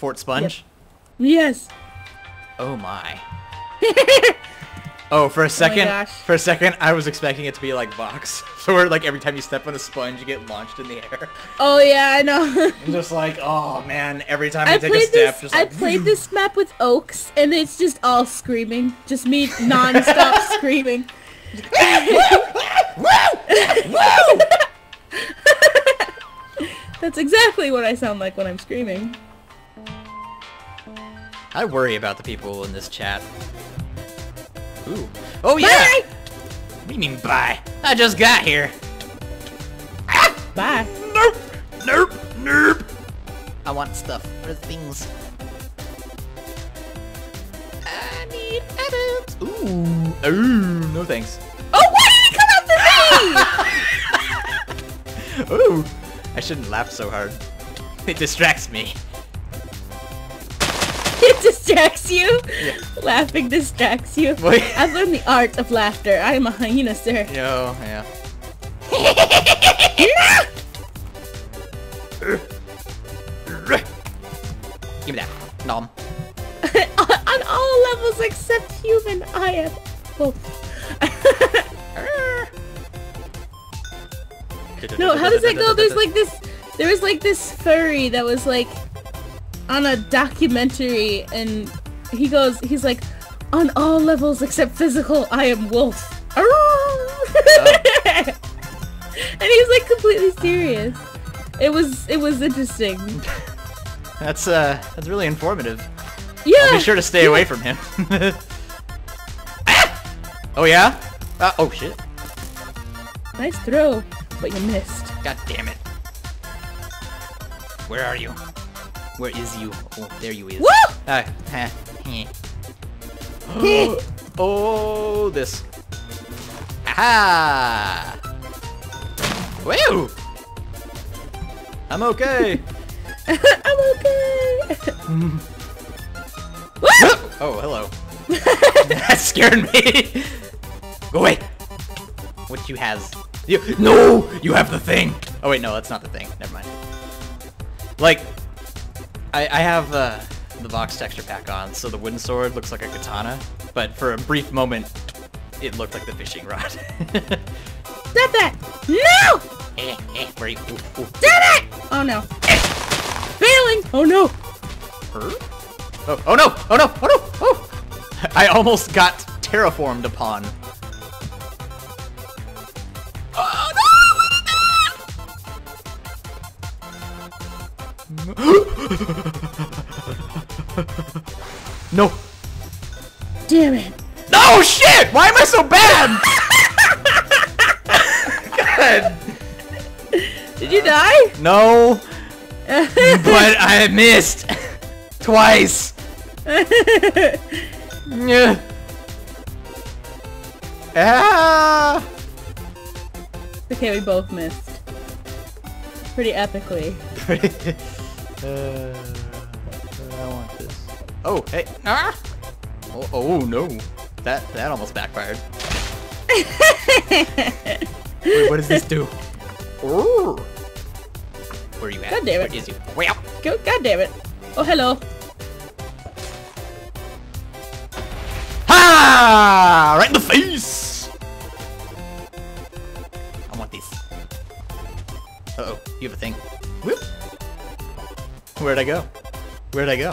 Fort Sponge? Yes. Oh my. oh, for a oh second, gosh. for a second, I was expecting it to be like Vox. So where like every time you step on a sponge, you get launched in the air. Oh yeah, I know. I'm just like, oh man, every time I, I take a step, this. just I like, played this map with Oaks, and it's just all screaming, just me non-stop screaming. That's exactly what I sound like when I'm screaming. I worry about the people in this chat. Ooh. Oh yeah! Bye. What do you mean bye? I just got here. Ah! Bye. Nope! Nope! Nope! I want stuff. What are the things? I need items. Ooh. Ooh. No thanks. Oh, why did it come after me? Ooh. I shouldn't laugh so hard. It distracts me. it distracts you. Yeah. Laughing distracts you. Wait. I've learned the art of laughter. I am a hyena, sir. Yo, yeah. Give me that. Nom. On all levels except human, I am both. No, how does that go? There's like this, there was like this furry that was like on a documentary and he goes, he's like, on all levels except physical, I am wolf. and he's like completely serious. It was, it was interesting. That's uh, that's really informative. Yeah. I'll be sure to stay away from him. Oh yeah? Uh, oh shit. Nice throw, but you missed. God damn it. Where are you? Where is you? Oh, there you is. Woo! Ah, heh, heh. oh, this. Aha! Woo! I'm okay. I'm okay. Woo! oh, hello. that scared me. Go away. What you has? You no, you have the thing. Oh wait, no, that's not the thing. Never mind. Like, I I have uh, the Vox texture pack on, so the wooden sword looks like a katana, but for a brief moment, it looked like the fishing rod. Stop that! No! eh, eh? Ooh, ooh. Damn it! Oh no. Failing! Oh no! Her? Oh, oh no! Oh no! Oh no! Oh! I almost got terraformed upon. Oh no! No! Damn it! No shit! Why am I so bad? God. Did you die? No, but I missed twice. Yeah. Ah. okay, we both missed. Pretty epically. uh, I want this. Oh, hey. Ah. Oh, oh no. That that almost backfired. Wait, what does this do? Ooh. Where are you at? God damn it. Where is you? Way out. Go, God damn it. Oh, hello. Ha! Right in the face! I want this. Uh-oh, you have a thing. Whoop! Where'd I go? Where'd I go?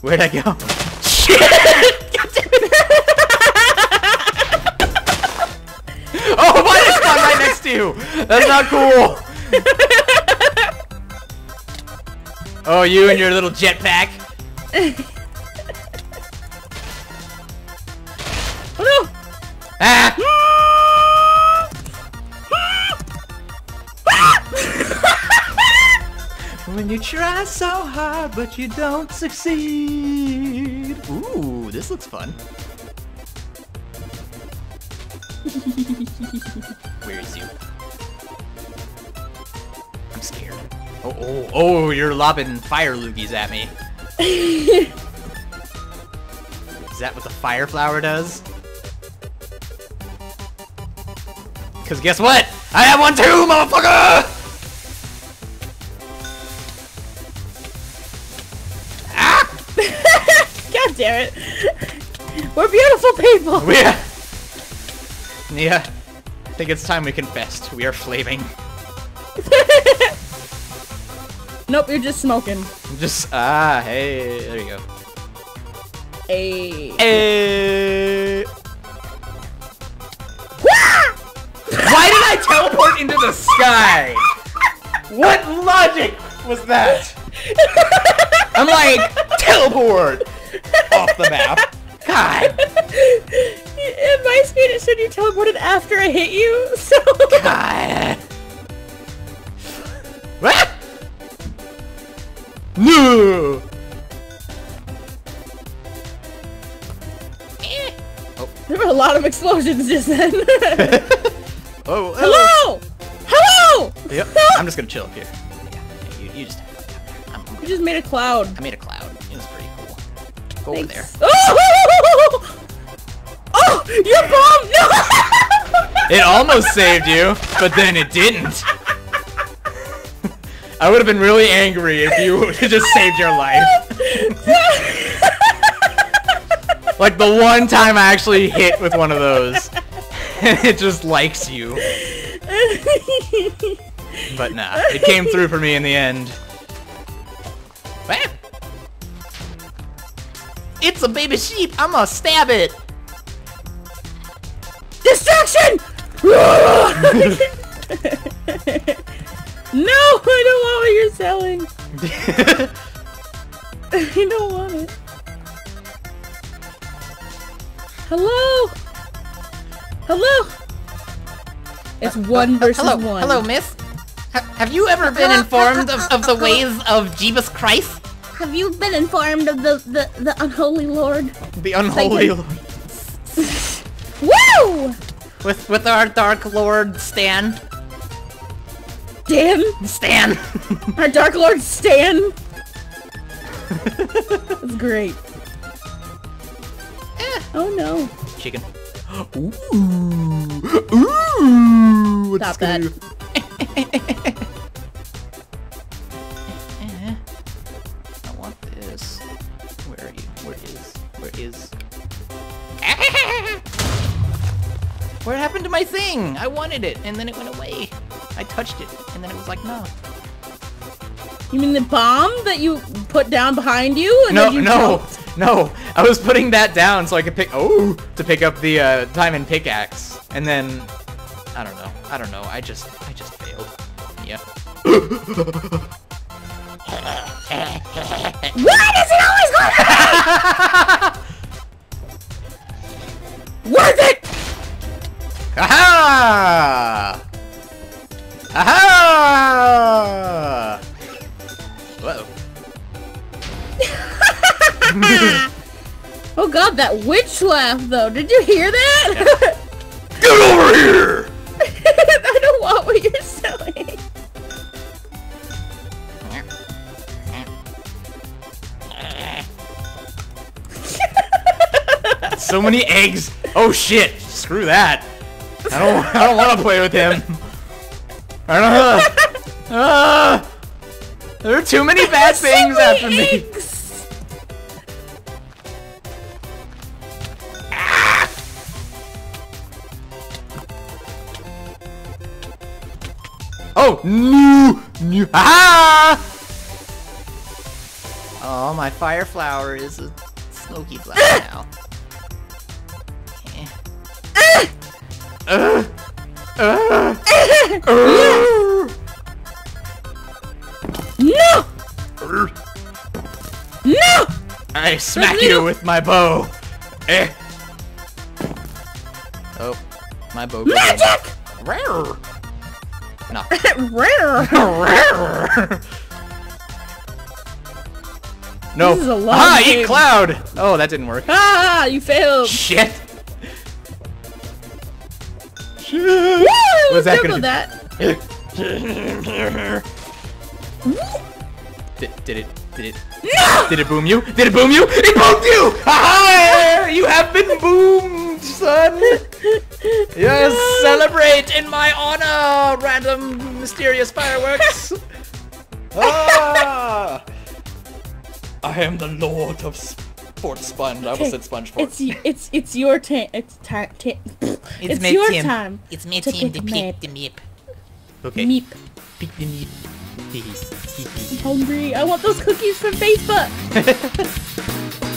Where'd I go? Shit! God damn it! oh, why did I spawn right next to you? That's not cool! oh, you and your little jetpack. Oh no! Ah! When you try so hard, but you don't succeed. Ooh, this looks fun. Where is you? I'm scared. Oh, oh, oh, you're lobbing fire loogies at me. Is that what the fire flower does? Cause guess what? I have one too, motherfucker! Damn it. We're beautiful people. We yeah. Yeah. I think it's time we confessed. We are flaming. nope, you're just smoking. Just ah, hey, there you go. Hey. Hey. Why did I teleport into the sky? What logic was that? I'm like, teleport off the map. God. In my screen it said you teleported after I hit you, so... God. What? No. Eh. There were a lot of explosions just then. Oh, oh, Hello! Hello! Yep. I'm just gonna chill up here. Yeah, you, you just. I'm, I'm, You just made a cloud. I made a cloud. It was pretty cool. Go over there. Oh! Oh! Your bomb! No! It almost saved you, but then it didn't. I would have been really angry if you would have just saved your life. like the one time I actually hit with one of those. And it just likes you. But nah, it came through for me in the end. Bam! It's a baby sheep! I'm gonna stab it! Distraction! no, I don't want what you're selling. I don't want it. Hello? Hello? It's uh, one uh, versus hello, one. Hello, miss. Ha have you ever been informed of, of the ways of Jeebus Christ? Have you been informed of the, the, the unholy lord? The unholy Satan. Woo! with with our dark lord Stan. Damn! Stan. Our Dark Lord Stan! That's great. Eh. Oh no. Chicken. Ooh. Ooh. What's Stop gonna that. is? What happened to my thing? I wanted it, and then it went away. I touched it, and then it was like, no. You mean the bomb that you put down behind you? And No, then you no, jumped? no. I was putting that down so I could pick. Oh, to pick up the uh, diamond pickaxe, and then I don't know. I don't know. I just, I just failed. Yeah. Why does it always go Worth Oh god, that witch laugh though. Did you hear that? Get over here! I don't want what you're selling. So many eggs. Oh shit! Screw that. I don't. I don't want to play with him. I don't know. Ah! there are too many bad things many after me. Oh, no, no, ah! Oh, my fire flower is a smoky flower now. Eh. Uh, uh, uh, No! uh. No! I smack you little- with my bow. Eh. Oh, my bow. Magic! Rare. No. Rare. Rare. No. This is a long ah, game. eat cloud. Oh, that didn't work. Ah, you failed. Shit. Shit. Woo! What's that Juggle gonna that. did, did it? Did it? No! Did it boom you? Did it boom you? It boomed you! Aha! You have been boomed, son! Yes, celebrate in my honor, random mysterious fireworks! ah! I am the Lord of Fourth sponge. I almost said sponge fourth. It's it's it's your turn. It's time. It's, my your turn. time. It's my to team pick to pick the meep. Okay. Meep. Pick the meep. I'm hungry. I want those cookies from Facebook.